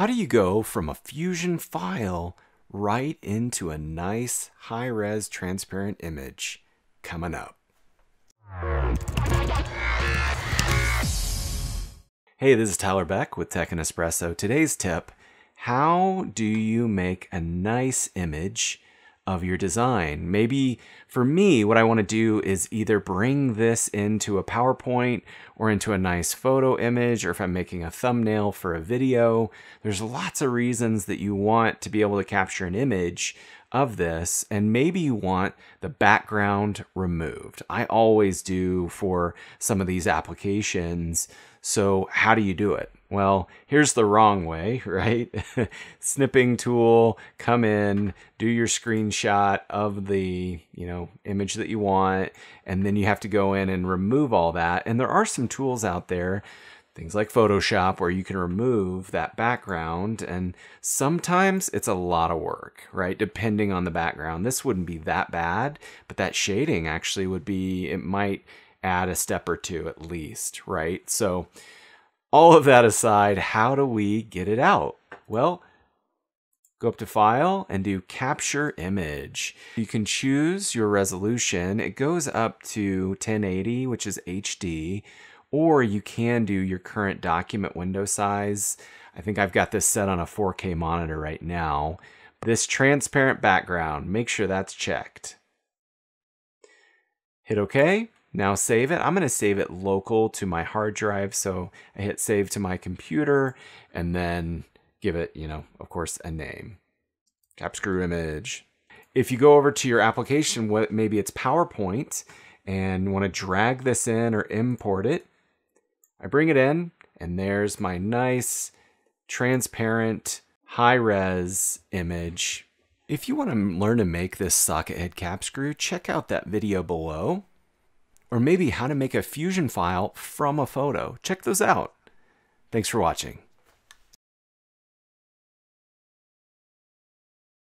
How do you go from a Fusion file right into a nice high-res transparent image? Coming up. Hey, this is Tyler Beck with Tech and Espresso. Today's tip, how do you make a nice image of your design. Maybe for me, what I want to do is either bring this into a PowerPoint or into a nice photo image, or if I'm making a thumbnail for a video. There's lots of reasons that you want to be able to capture an image of this, and maybe you want the background removed. I always do for some of these applications. So, how do you do it? Well, here's the wrong way, right? Snipping tool, come in, do your screenshot of the, you know, image that you want, and then you have to go in and remove all that. And there are some tools out there, things like Photoshop, where you can remove that background. And sometimes it's a lot of work, right? Depending on the background. This wouldn't be that bad, but that shading actually would be, it might add a step or two at least, right? So, all of that aside, how do we get it out? Well, go up to File and do Capture Image. You can choose your resolution. It goes up to 1080, which is HD, or you can do your current document window size. I think I've got this set on a 4K monitor right now. This transparent background, make sure that's checked. Hit OK. Now save it. I'm going to save it local to my hard drive. So I hit save to my computer and then give it, you know, of course, a name. Capscrew image. If you go over to your application, what maybe it's PowerPoint and want to drag this in or import it, I bring it in and there's my nice transparent high res image. If you want to learn to make this socket head cap screw, check out that video below or maybe how to make a Fusion file from a photo. Check those out. Thanks for watching.